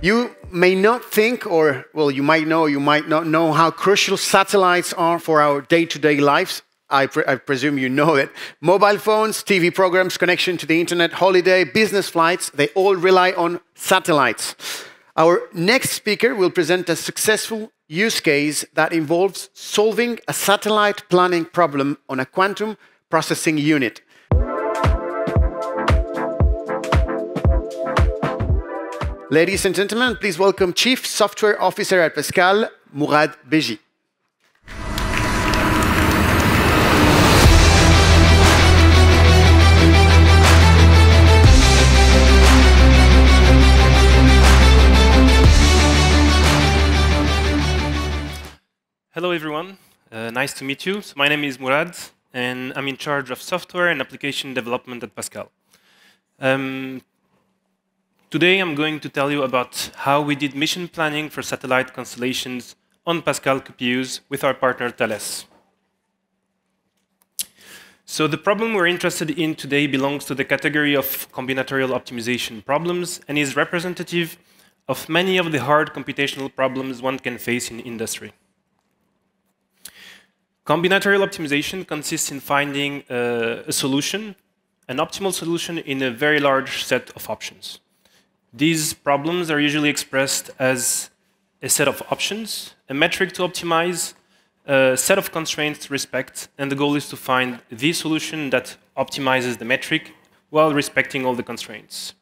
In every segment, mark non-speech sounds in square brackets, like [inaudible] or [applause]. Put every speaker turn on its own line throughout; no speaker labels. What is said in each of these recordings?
You may not think, or well, you might know, you might not know how crucial satellites are for our day to day lives. I, pre I, presume you know it. Mobile phones, TV programs, connection to the internet, holiday, business flights, they all rely on satellites. Our next speaker will present a successful use case that involves solving a satellite planning problem on a quantum processing unit. Ladies and gentlemen, please welcome Chief Software Officer at Pasqal, Mourad Beji.
Hello, everyone. Uh, nice to meet you. So my name is Mourad, and I'm in charge of software and application development at Pasqal. Um, Today I'm going to tell you about how we did mission planning for satellite constellations on Pasqal QPUs with our partner Thales. So the problem we're interested in today belongs to the category of combinatorial optimization problems and is representative of many of the hard computational problems one can face in industry. Combinatorial optimization consists in finding uh, a solution, an optimal solution in a very large set of options. These problems are usually expressed as a set of options, a metric to optimize, a set of constraints to respect, and the goal is to find the solution that optimizes the metric while respecting all the constraints.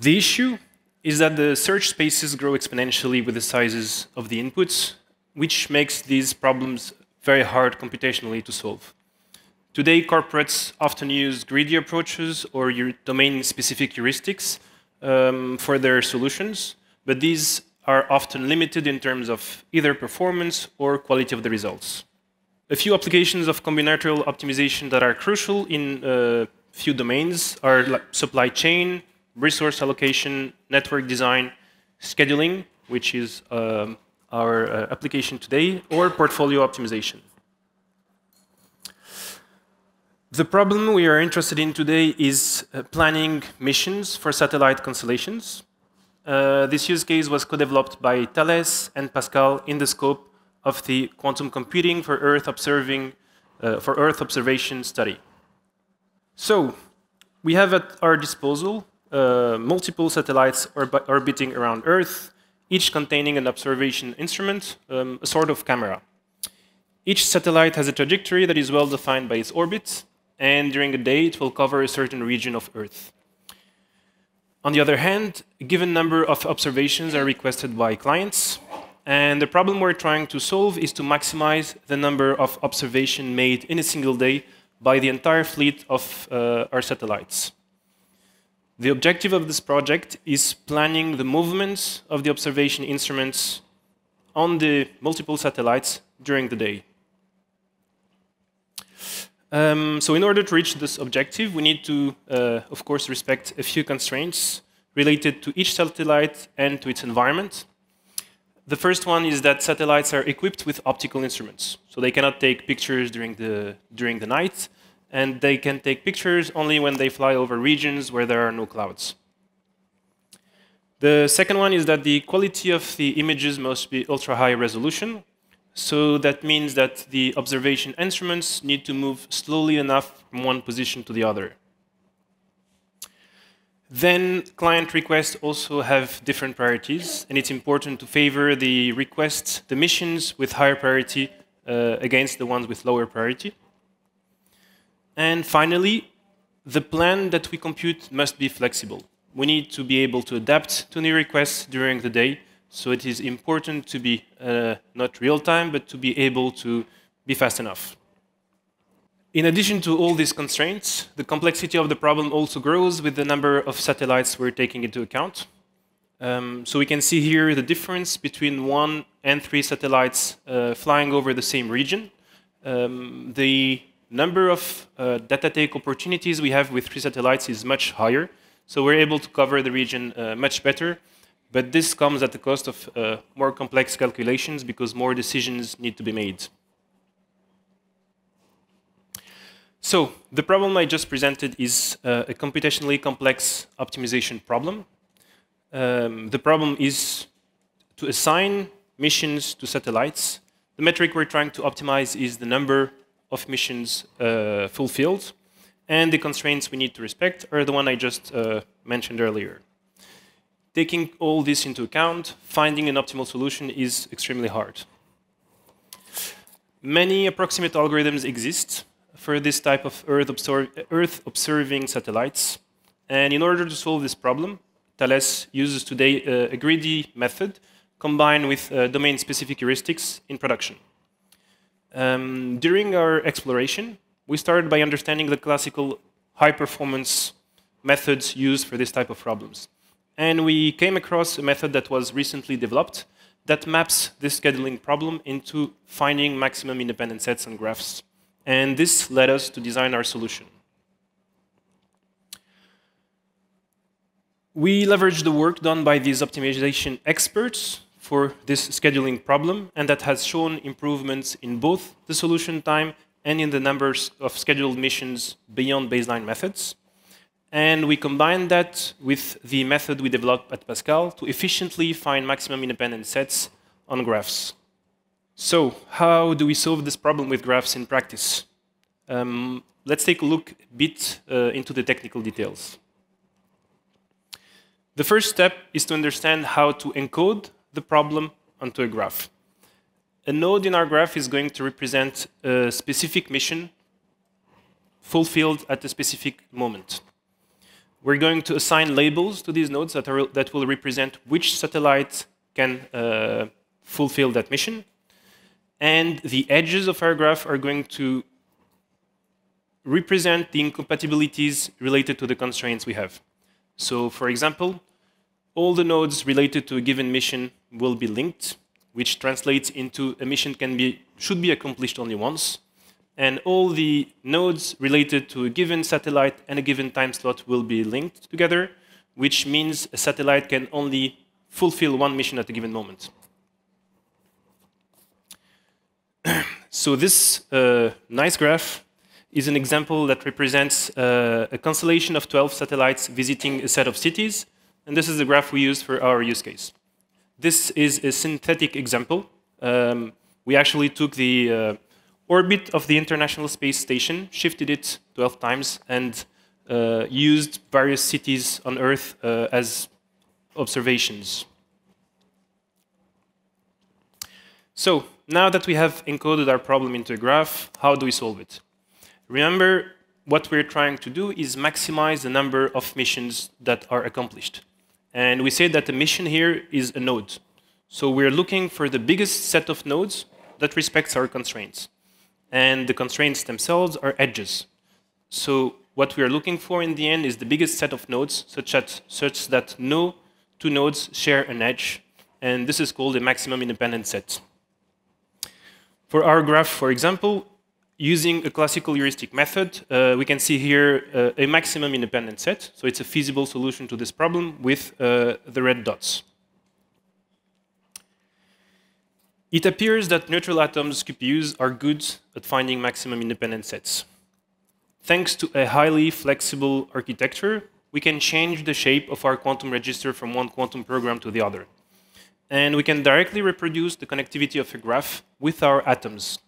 The issue is that the search spaces grow exponentially with the sizes of the inputs, which makes these problems very hard computationally to solve. Today, corporates often use greedy approaches or domain-specific heuristics um, for their solutions, but these are often limited in terms of either performance or quality of the results. A few applications of combinatorial optimization that are crucial in a few domains are supply chain, resource allocation, network design, scheduling, which is um, our uh, application today, or portfolio optimization. The problem we are interested in today is uh, planning missions for satellite constellations. Uh, this use case was co-developed by Thales and Pasqal in the scope of the quantum computing for Earth observing uh, for Earth observation study. So, we have at our disposal uh, multiple satellites orbiting around Earth, each containing an observation instrument, um, a sort of camera. Each satellite has a trajectory that is well defined by its orbit, and during a day it will cover a certain region of Earth. On the other hand, a given number of observations are requested by clients, and the problem we're trying to solve is to maximize the number of observations made in a single day by the entire fleet of uh, our satellites. The objective of this project is planning the movements of the observation instruments on the multiple satellites during the day. Um, so in order to reach this objective, we need to, uh, of course, respect a few constraints related to each satellite and to its environment. The first one is that satellites are equipped with optical instruments. So they cannot take pictures during the, during the night, and they can take pictures only when they fly over regions where there are no clouds. The second one is that the quality of the images must be ultra high resolution, so that means that the observation instruments need to move slowly enough from one position to the other. Then client requests also have different priorities, and it's important to favor the requests, the missions with higher priority uh, against the ones with lower priority. And finally, the plan that we compute must be flexible. We need to be able to adapt to new requests during the day so it is important to be uh, not real time, but to be able to be fast enough. In addition to all these constraints, the complexity of the problem also grows with the number of satellites we're taking into account. Um, so we can see here the difference between one and three satellites uh, flying over the same region. Um, the number of uh, data take opportunities we have with three satellites is much higher. So we're able to cover the region uh, much better but this comes at the cost of uh, more complex calculations because more decisions need to be made. So the problem I just presented is uh, a computationally complex optimization problem. um, the problem is to assign missions to satellites. The metric we're trying to optimize is the number of missions uh, fulfilled, and the constraints we need to respect are the one I just uh, mentioned earlier. Taking all this into account, finding an optimal solution is extremely hard. Many approximate algorithms exist for this type of Earth, Earth observing satellites. And in order to solve this problem, Thales uses today uh, a greedy method combined with uh, domain-specific heuristics in production. Um, during our exploration, we started by understanding the classical high-performance methods used for this type of problems. And we came across a method that was recently developed that maps this scheduling problem into finding maximum independent sets and graphs. And this led us to design our solution. We leveraged the work done by these optimization experts for this scheduling problem, and that has shown improvements in both the solution time and in the numbers of scheduled missions beyond baseline methods. And we combine that with the method we developed at Pasqal to efficiently find maximum independent sets on graphs. So, how do we solve this problem with graphs in practice? Um, let's take a look a bit uh, into the technical details. The first step is to understand how to encode the problem onto a graph. A node in our graph is going to represent a specific mission fulfilled at a specific moment. We're going to assign labels to these nodes that, are, that will represent which satellite can uh, fulfill that mission. And the edges of our graph are going to represent the incompatibilities related to the constraints we have. So, for example, all the nodes related to a given mission will be linked, which translates into a mission can be, should be accomplished only once. And all the nodes related to a given satellite and a given time slot will be linked together, which means a satellite can only fulfill one mission at a given moment. [clears throat] so this uh, nice graph is an example that represents uh, a constellation of 12 satellites visiting a set of cities, and this is the graph we use for our use case. This is a synthetic example. Um, we actually took the uh, orbit of the International Space Station, shifted it 12 times, and uh, used various cities on Earth uh, as observations. So now that we have encoded our problem into a graph, how do we solve it? Remember, what we're trying to do is maximize the number of missions that are accomplished. And we say that the mission here is a node. So we're looking for the biggest set of nodes that respects our constraints. And the constraints themselves are edges. So what we are looking for in the end is the biggest set of nodes such that, such that no two nodes share an edge. And this is called a maximum independent set. For our graph, for example, using a classical heuristic method, uh, we can see here uh, a maximum independent set. So it's a feasible solution to this problem with uh, the red dots. It appears that neutral atoms QPUs are good at finding maximum independent sets. Thanks to a highly flexible architecture, we can change the shape of our quantum register from one quantum program to the other and we can directly reproduce the connectivity of a graph with our atoms.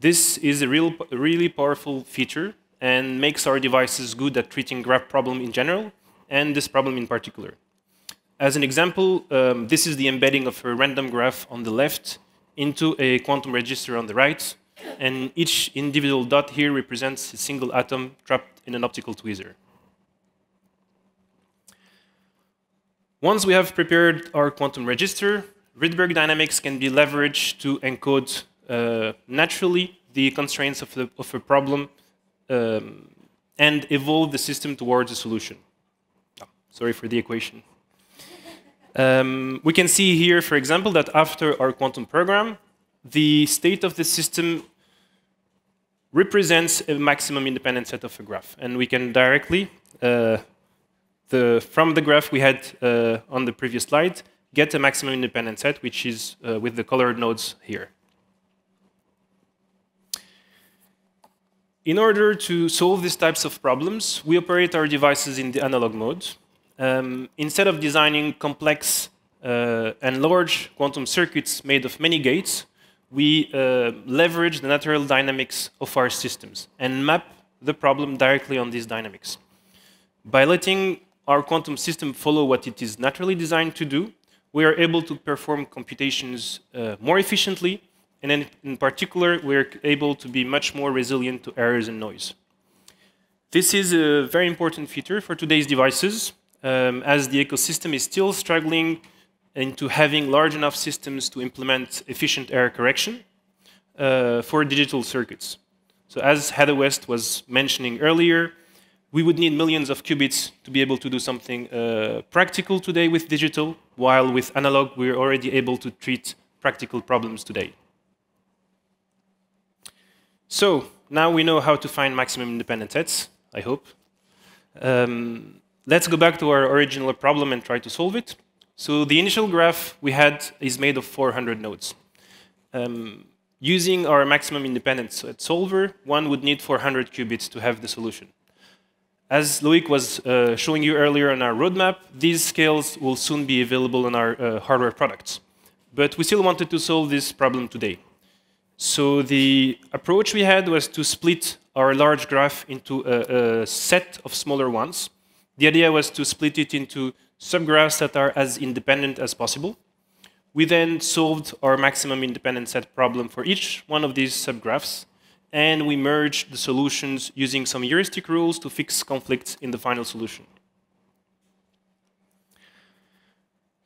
This is a real, really powerful feature and makes our devices good at treating graph problem in general and this problem in particular. As an example, um, this is the embedding of a random graph on the left into a quantum register on the right, and each individual dot here represents a single atom trapped in an optical tweezer. Once we have prepared our quantum register, Rydberg dynamics can be leveraged to encode uh, naturally the constraints of, the, of a problem um, and evolve the system towards a solution. Oh, sorry for the equation. Um, we can see here, for example, that after our quantum program, the state of the system represents a maximum independent set of a graph. And we can directly uh, the, from the graph we had uh, on the previous slide, get a maximum independent set, which is uh, with the colored nodes here. In order to solve these types of problems, we operate our devices in the analog mode. Um, instead of designing complex uh, and large quantum circuits made of many gates, we uh, leverage the natural dynamics of our systems and map the problem directly on these dynamics. By letting our quantum system follow what it is naturally designed to do, we are able to perform computations uh, more efficiently, and in, in particular, we're able to be much more resilient to errors and noise. This is a very important feature for today's devices, um, as the ecosystem is still struggling into having large enough systems to implement efficient error correction uh, for digital circuits. So as Heather West was mentioning earlier, we would need millions of qubits to be able to do something uh, practical today with digital, while with analog we're already able to treat practical problems today. So now we know how to find maximum independent sets, I hope. Um, let's go back to our original problem and try to solve it. So the initial graph we had is made of 400 nodes. Um, using our maximum independence set solver, one would need 400 qubits to have the solution. As Loic was uh, showing you earlier on our roadmap, these scales will soon be available on our uh, hardware products. But we still wanted to solve this problem today. So the approach we had was to split our large graph into a, a set of smaller ones. The idea was to split it into subgraphs that are as independent as possible. We then solved our maximum independent set problem for each one of these subgraphs, and we merged the solutions using some heuristic rules to fix conflicts in the final solution.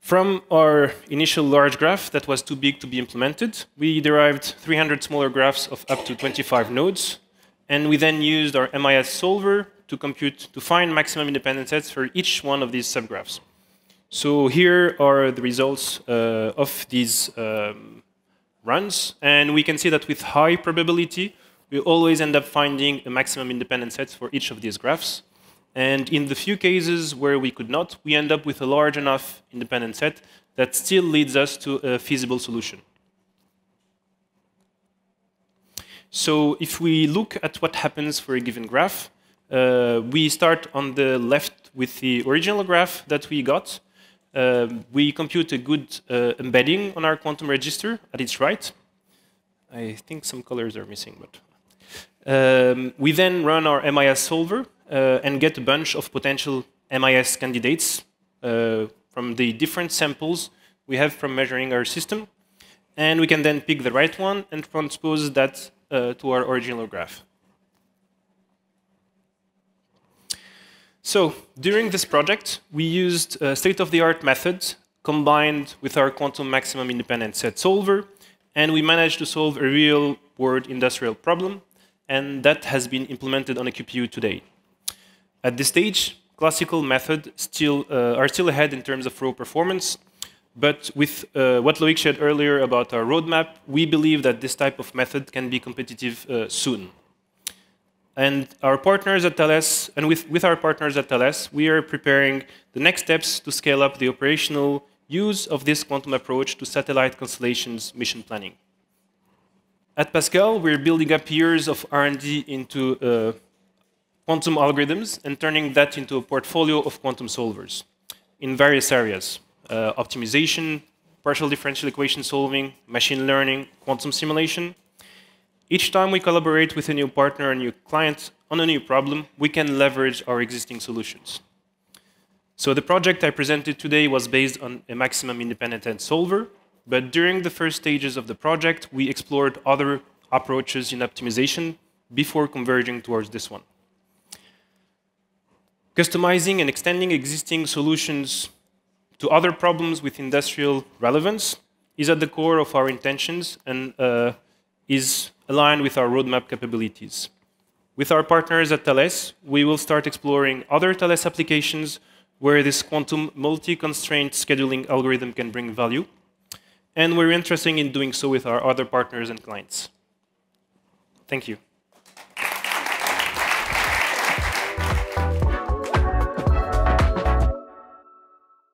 From our initial large graph that was too big to be implemented, we derived 300 smaller graphs of up to 25 nodes, and we then used our MIS solver to compute to find maximum independent sets for each one of these subgraphs. So here are the results uh, of these um, runs, and we can see that with high probability, we always end up finding a maximum independent set for each of these graphs. And in the few cases where we could not, we end up with a large enough independent set that still leads us to a feasible solution. So if we look at what happens for a given graph, uh, we start on the left with the original graph that we got. Uh, we compute a good uh, embedding on our quantum register at its right. I think some colors are missing, but um, we then run our MIS solver uh, and get a bunch of potential MIS candidates uh, from the different samples we have from measuring our system. And we can then pick the right one and transpose that uh, to our original graph. So during this project, we used a state-of-the-art method combined with our quantum maximum independent set solver, and we managed to solve a real-world industrial problem, and that has been implemented on a QPU today. At this stage, classical methods still, uh, are still ahead in terms of raw performance, but with uh, what Loic shared earlier about our roadmap, we believe that this type of method can be competitive uh, soon. And our partners at Thales, and with, with our partners at Thales, we are preparing the next steps to scale up the operational use of this quantum approach to satellite constellations mission planning. At Pasqal, we're building up years of R&D into uh, quantum algorithms and turning that into a portfolio of quantum solvers in various areas. Uh, optimization, partial differential equation solving, machine learning, quantum simulation, each time we collaborate with a new partner, a new client on a new problem, we can leverage our existing solutions. So the project I presented today was based on a maximum independent solver, but during the first stages of the project, we explored other approaches in optimization before converging towards this one. Customizing and extending existing solutions to other problems with industrial relevance is at the core of our intentions and uh, is aligned with our roadmap capabilities. With our partners at Thales, we will start exploring other Thales applications where this quantum multi-constraint scheduling algorithm can bring value. And we're interested in doing so with our other partners and clients. Thank you.